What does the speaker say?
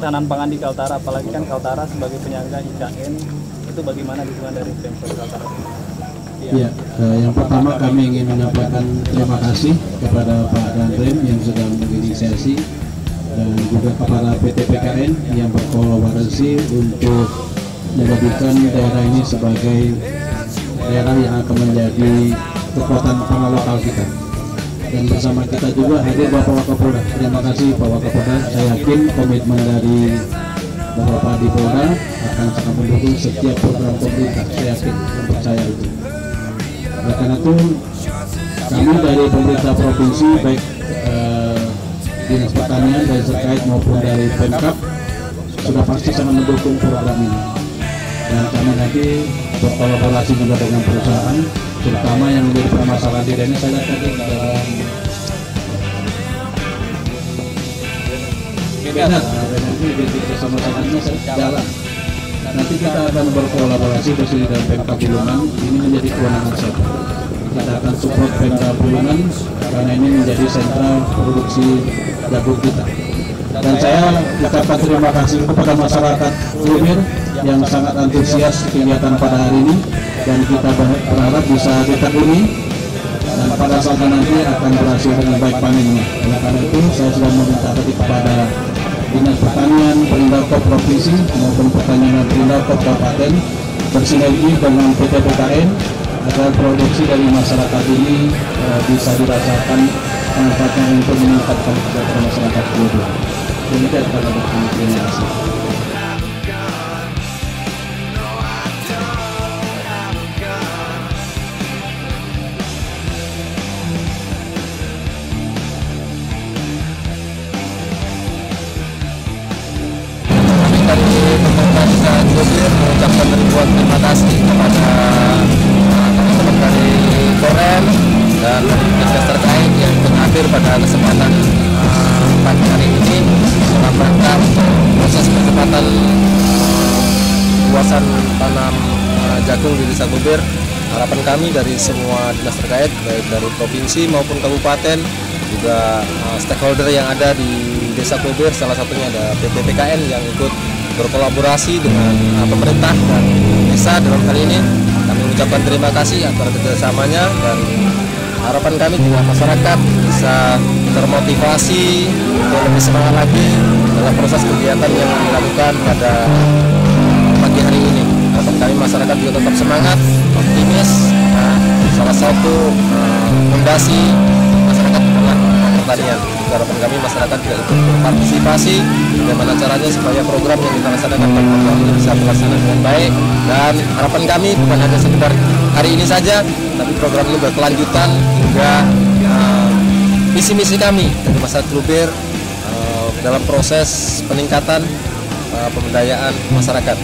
ketahanan pangan di Kaltara apalagi kan Kaltara sebagai penyangga IKN itu bagaimana dukungan dari Pemkot Kaltara? Ya, eh, yang pertama kami ingin menyampaikan terima kasih kepada Pak Danrem yang sudah menginisiasi dan juga kepada PT PKN yang berkolaborasi untuk menjadikan daerah ini sebagai daerah yang akan menjadi kekuatan pangan lokal kita. Dan bersama kita juga hadir Bapak Wakapolda. Terima kasih Pak Wakapolda. Saya yakin komitmen dari Bapak di Polda akan sangat mendukung setiap program pemerintah. Saya yakin dan percaya itu. Oleh karena itu kami dari pemerintah provinsi baik eh, dinas pertanian dari terkait maupun dari Pemkap sudah pasti sangat mendukung program ini dan kami nanti berkolaborasi juga dengan perusahaan terutama yang menjadi permasalahan di ini saya tadi benar. Nah, jalan. Nanti kita akan berkolaborasi bersama dengan Pemkap Bulungan ini menjadi kewenangan saya. Kita akan support Pemkap Bulungan karena ini menjadi sentral produksi jagung kita. Dan saya ucapkan terima kasih kepada masyarakat Lumir yang sangat antusias kegiatan pada hari ini. Dan kita berharap bisa ditekuni dan pada saat nanti akan berhasil dengan baik panennya. Oleh karena itu saya sudah meminta tadi kepada Dinas Pertanian, Perindalkop Provinsi maupun Pertanian dan Perindalkop Kabupaten bersinergi dengan PT PKN agar produksi dari masyarakat ini e, bisa dirasakan manfaatnya untuk meningkatkan kesejahteraan masyarakat dulu. Demikian Terima luasan tanam uh, jagung di desa Gobir. Harapan kami dari semua dinas terkait baik dari provinsi maupun kabupaten juga uh, stakeholder yang ada di Desa Gobir salah satunya ada PT PKN yang ikut berkolaborasi dengan uh, pemerintah dan desa dalam hal ini kami mengucapkan terima kasih atas kerjasamanya dan harapan kami juga masyarakat bisa termotivasi untuk lebih semangat lagi dalam proses kegiatan yang dilakukan pada harapan kami masyarakat juga tetap semangat optimis. Nah, salah satu uh, fondasi masyarakat adalah pertanian. Harapan kami masyarakat juga ikut berpartisipasi bagaimana caranya supaya program yang kita laksanakan pada ini bisa terlaksana dengan baik. Dan harapan kami bukan hanya sekedar hari ini saja tapi program ini berkelanjutan hingga uh, visi misi kami dari masyarakat Lubir uh, dalam proses peningkatan uh, pemberdayaan masyarakat